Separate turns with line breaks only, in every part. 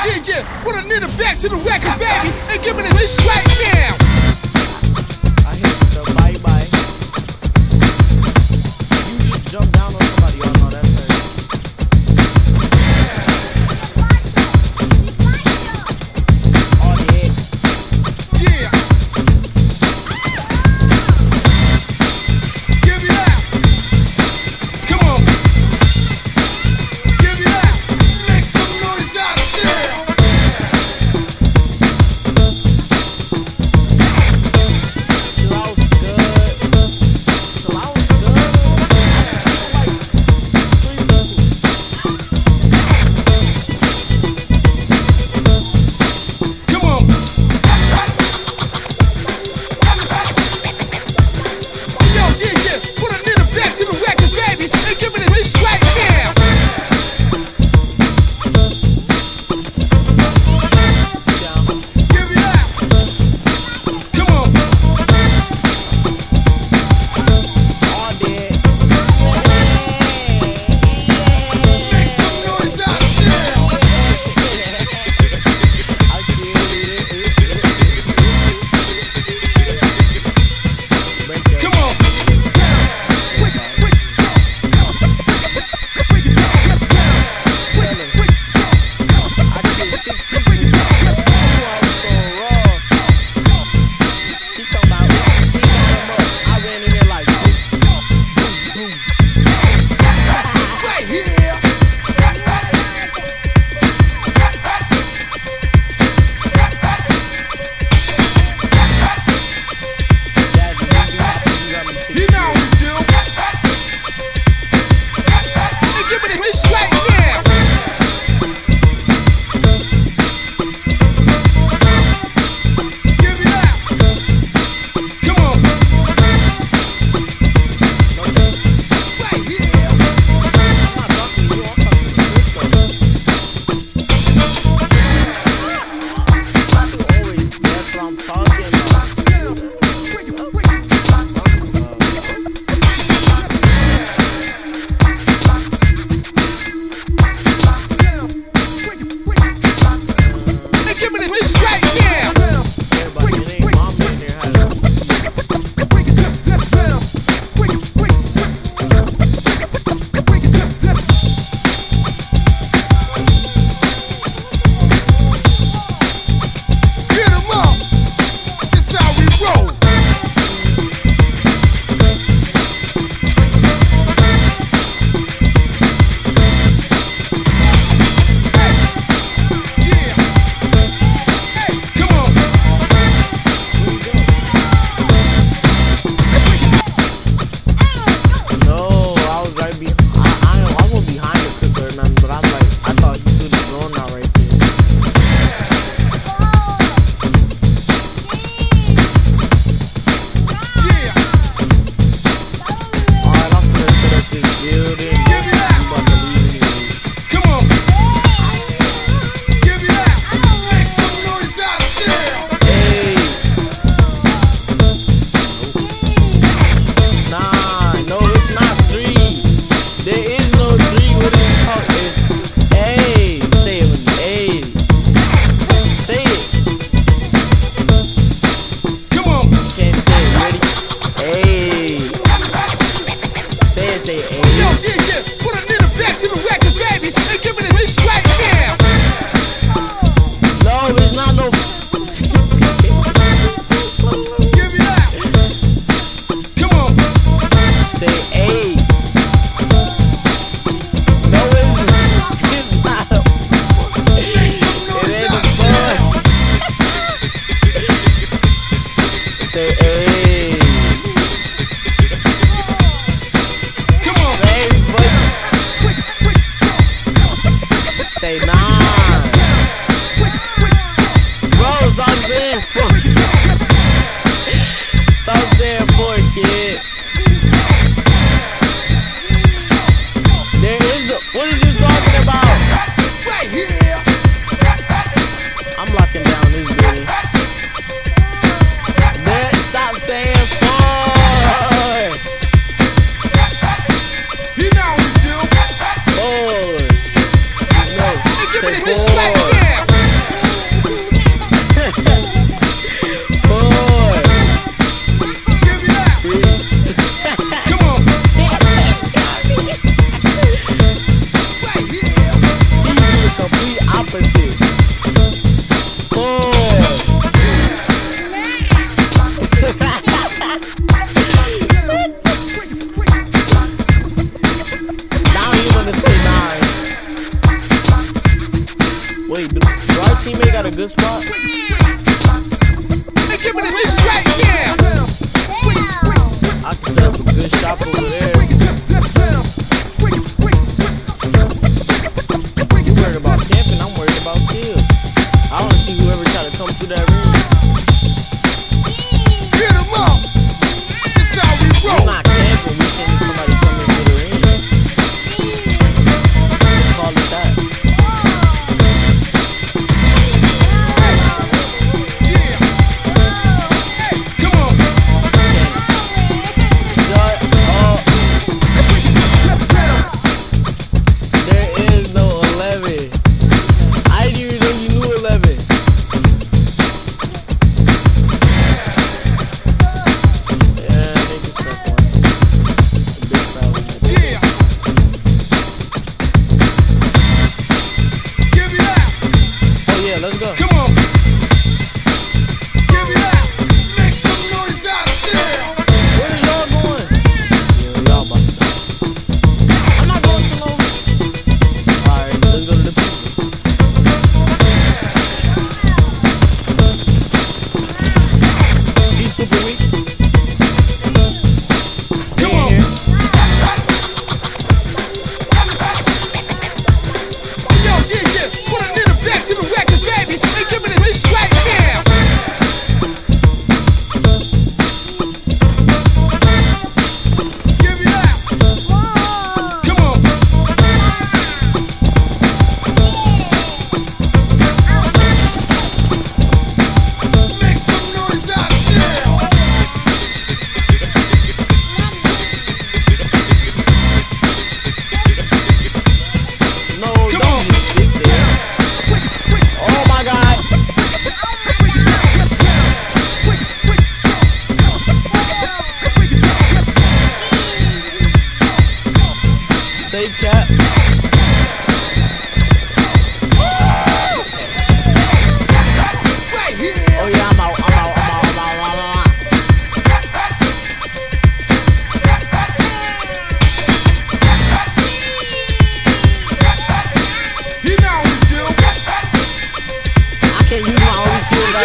DJ, put a nigga back to the record, baby, and give me this right now.
I hit the bye bye. You just jump down on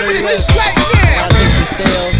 right
I
now.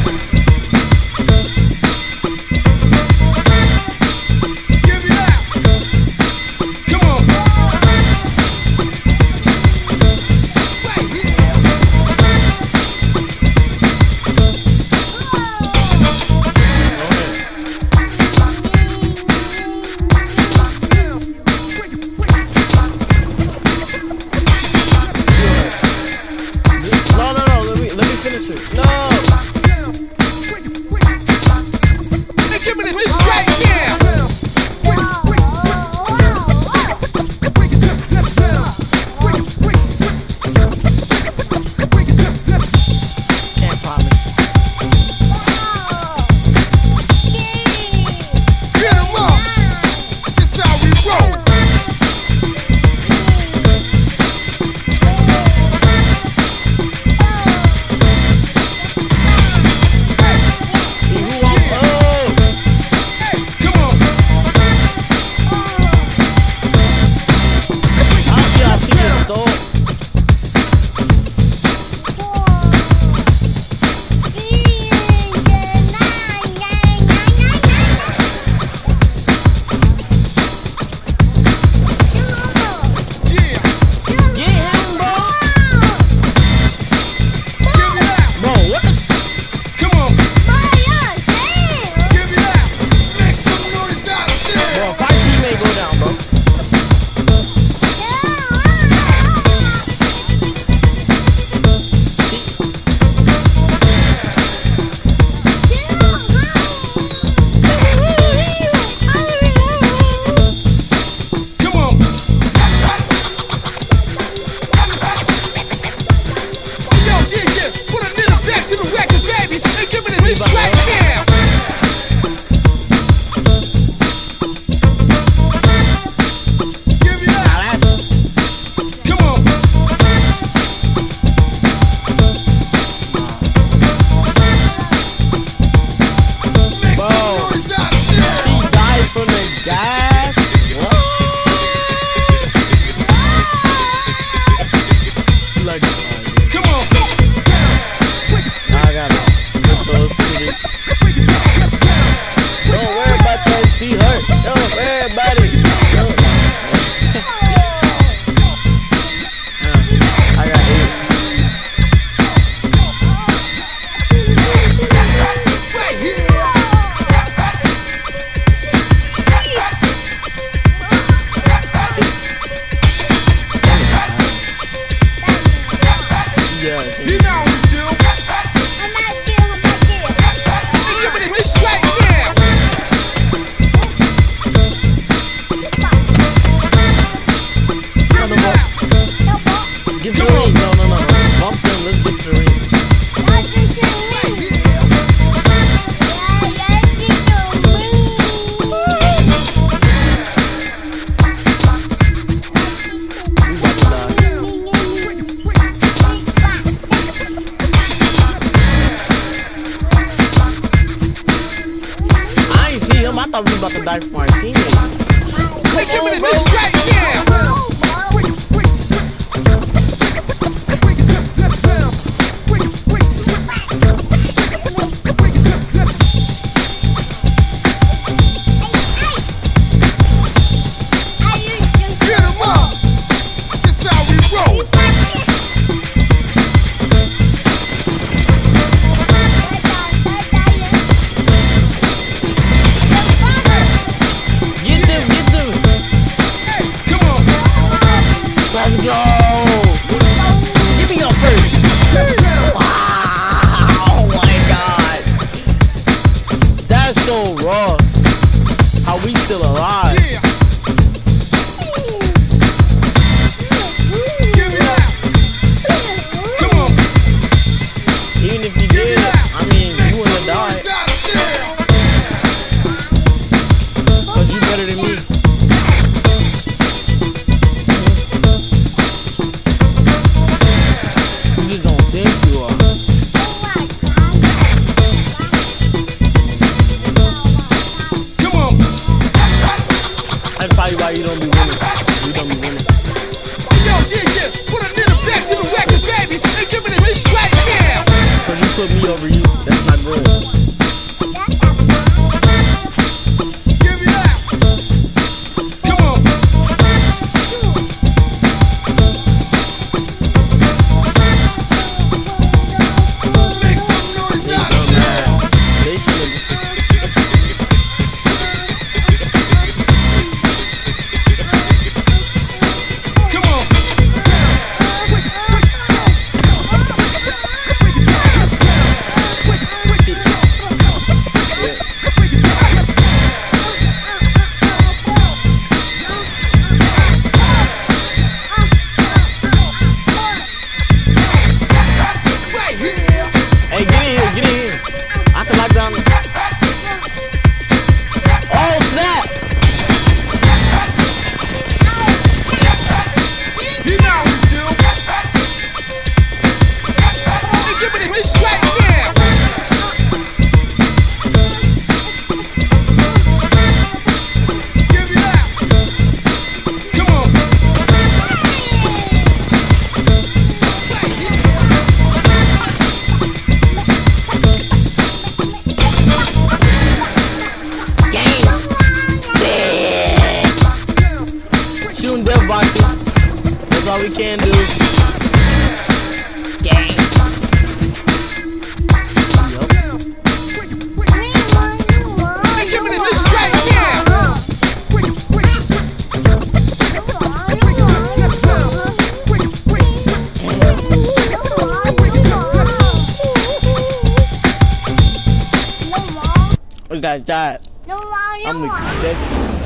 That.
No,
I'm
no,
the